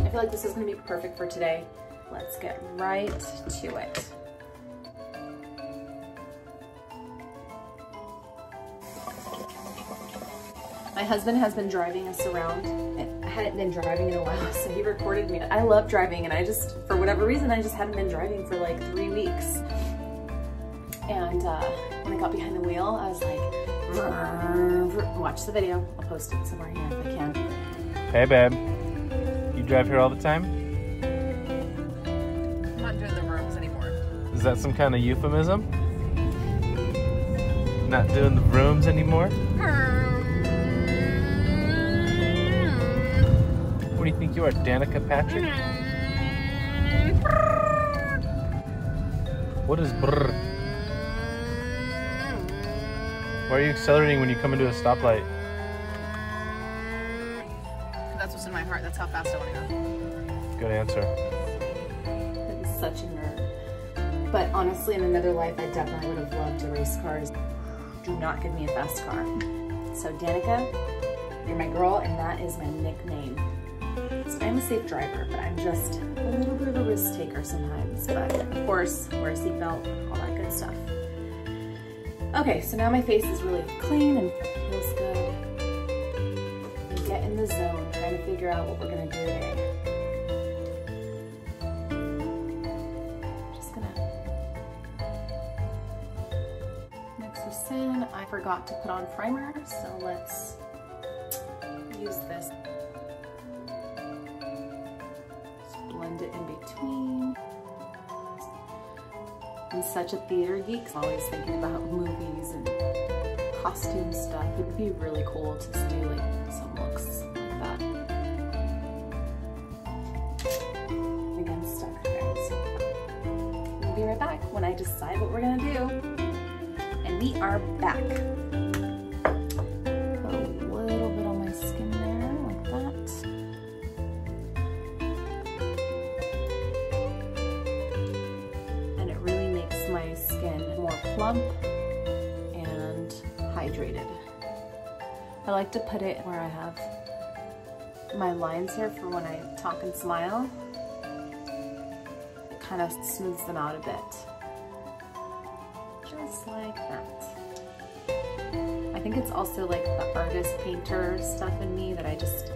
I feel like this is gonna be perfect for today. Let's get right to it. My husband has been driving us around. I hadn't been driving in a while, so he recorded me. I love driving and I just, for whatever reason, I just hadn't been driving for like three weeks. And uh, when I got behind the wheel, I was like, watch the video. I'll post it somewhere here if I can. Hey babe, you drive here all the time? I'm not doing the rooms anymore. Is that some kind of euphemism? Not doing the rooms anymore? Hmm. What do you think you are, Danica Patrick? Hmm. What is brr? Why are you accelerating when you come into a stoplight? My heart. That's how fast I want to go. Good answer. I'm such a nerd. But honestly, in another life, I definitely would have loved to race cars. Do not give me a fast car. So Danica, you're my girl, and that is my nickname. So I'm a safe driver, but I'm just a little bit of a risk taker sometimes. But of course, wear a seatbelt, all that good stuff. Okay, so now my face is really clean and feels good. Get in the zone, trying to figure out what we're gonna do today. Just gonna mix this in. I forgot to put on primer, so let's use this. Just blend it in between. I'm such a theater geek, always thinking about movies and costume stuff. It would be really cool to do like some looks like that. Again, stuck guys. We'll be right back when I decide what we're gonna do. And we are back. A little bit on my skin there, like that. And it really makes my skin more plump hydrated. I like to put it where I have my lines here for when I talk and smile. It kind of smooths them out a bit. Just like that. I think it's also like the artist painter stuff in me that I just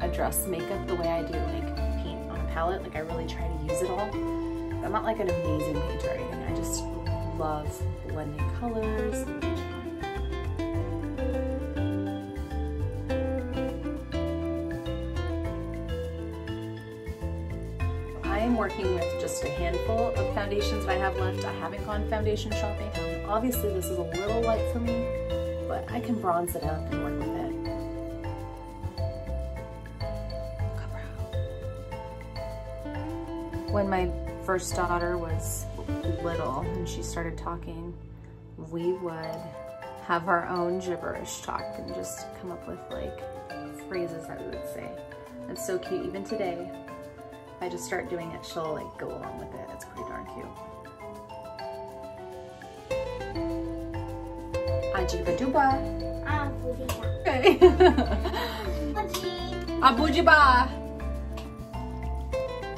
address makeup the way I do like paint on a palette. Like I really try to use it all. I'm not like an amazing painter or anything. I just love blending colors. Am working with just a handful of foundations that I have left. I haven't gone foundation shopping. Um, obviously this is a little light for me, but I can bronze it up and work with it. When my first daughter was little and she started talking, we would have our own gibberish talk and just come up with like phrases that we would say. It's so cute. Even today, I just start doing it, she'll like go along with it. It's pretty darn cute. Ajiba Buddha. Okay. Abujiba.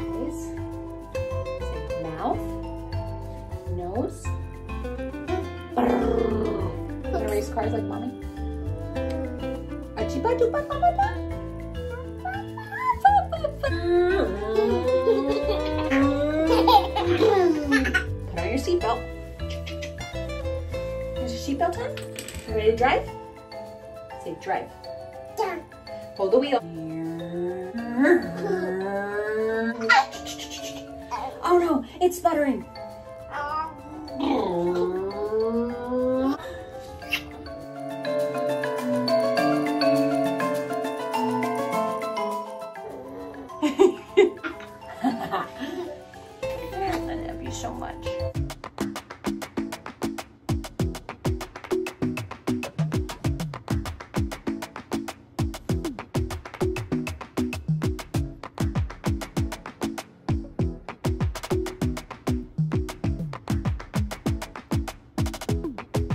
Eyes. Say mouth. Nose. Gonna race cars like mommy. Ajiba duba ba ba ba. Put on your seatbelt. Here's your seatbelt on. You ready to drive? Say drive. Done. Hold the wheel. Oh no, it's sputtering.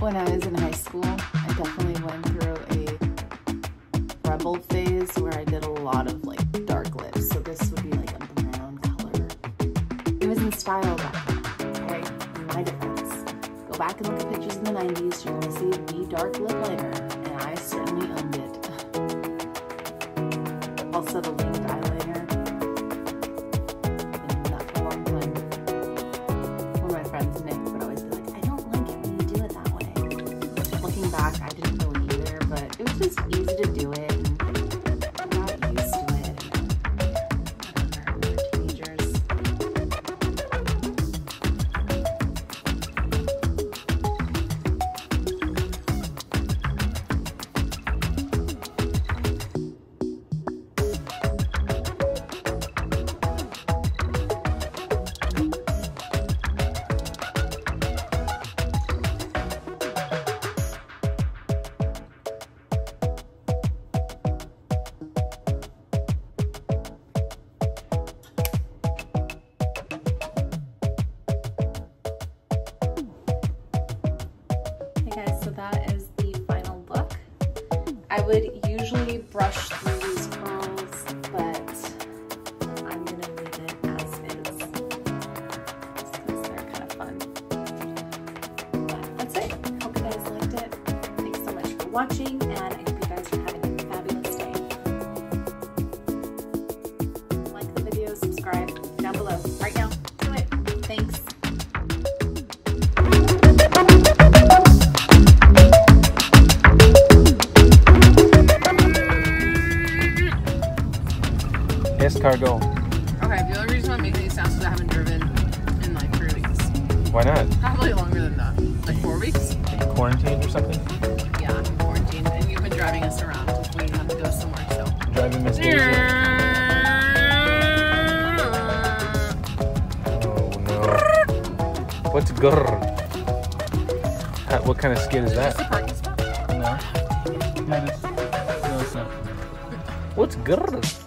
when I was in high school, I definitely went through a rebel phase where I did a lot of like dark lips. So this would be like a brown color. It was in style back then, okay? My defense. Go back and look at pictures in the 90s, you're gonna see me dark lip liner, and I certainly owned it. also the down I would usually brush through these curls, but I'm gonna leave it as is. Because they're kind of fun. But that's it. Hope you guys liked it. Thanks so much for watching, and Escargot. Okay, the only reason I'm making these sounds is I haven't driven in like three weeks. Why not? Probably longer than that. Like four weeks? Quarantine or something? Yeah, I'm quarantined. And you've been driving us around when you have to go somewhere, so. Driving Miss Daisy. Oh no. What's grrr? Uh, What kind of skid is that? No. No, it's, no, it's not. What's grrr?